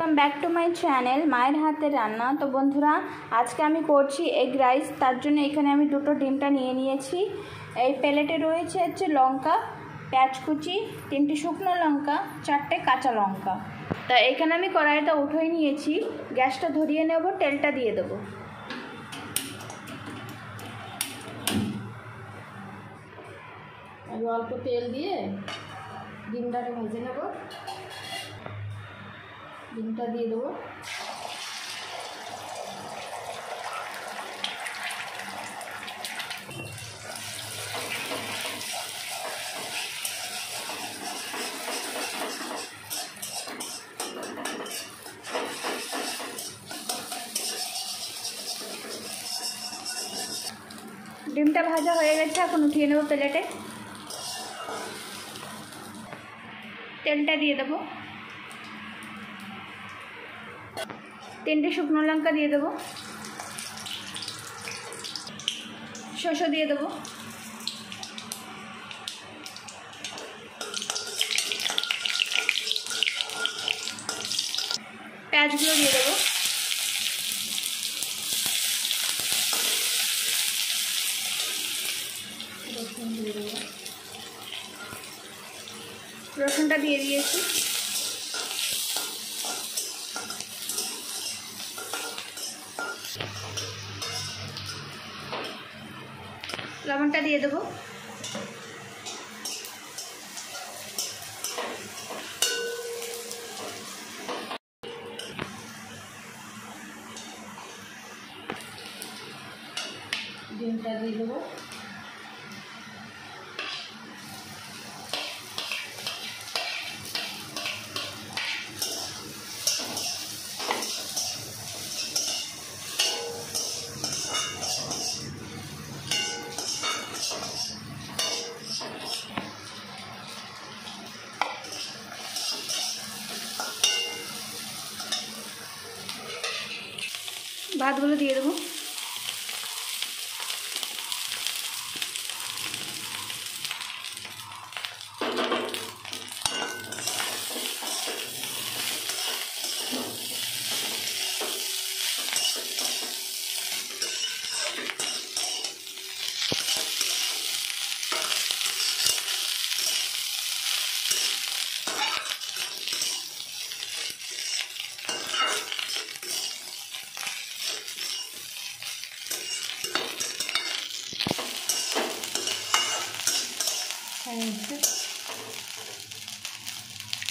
Welcome back to my channel মায়ের হাতের রান্না। তো বন্ধুরা, আজকে আমি করছি এগ রাইস তার জন্য এখানে আমি দুটো ডিমটা নিয়ে নিয়েছি। এই প্লেটে রয়েছে হচ্ছে লঙ্কা, পেঁয়াজ কুচি, তিনটি শুকনো লঙ্কা, চারটে কাঁচা লঙ্কা। তা এখানে আমি কড়াইটা উঠোই নিয়েছি। গ্যাসটা ধরিয়ে নেব, তেলটা দিয়ে দেবো। অল্প তেল দিয়ে ডিমটাকে ভেজে নেব। ডিমটা দিয়ে দেবো। ডিমটা ভাজা হয়ে গেছে এখন উঠিয়ে নেব প্লেটে। তেলটা দিয়ে দেবো। তিনটে শুকনো লঙ্কা দিয়ে দেবো। শসা দিয়ে দেবো। পেঁয়াজগুলো দিয়ে দেবো। রসুনটা দিয়ে দিয়েছি। লবণটা দিয়ে দেবো। ডিমটা দিয়ে দেবো। ভাতগুলো দিয়ে দেবো।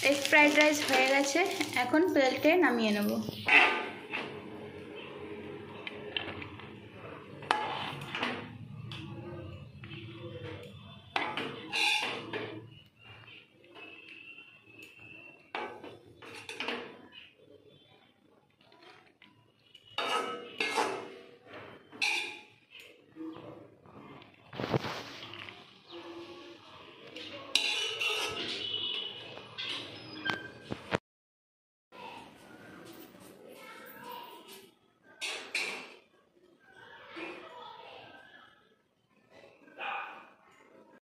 এগ ফ্রাইড রাইস হয়ে গেছে। এখন প্লেটে নামিয়ে নেব।